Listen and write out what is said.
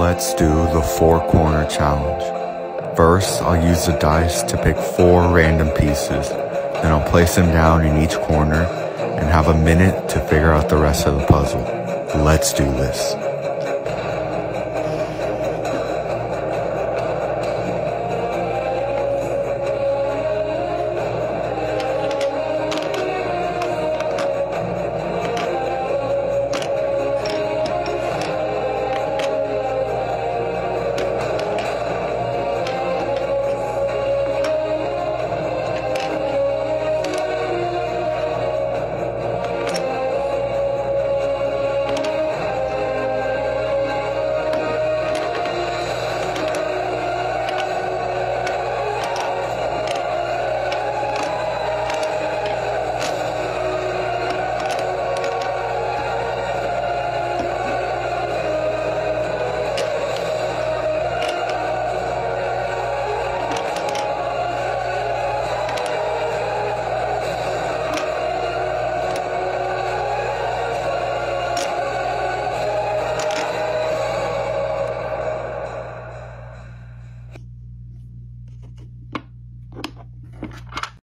Let's do the four corner challenge. First, I'll use the dice to pick four random pieces. Then I'll place them down in each corner and have a minute to figure out the rest of the puzzle. Let's do this.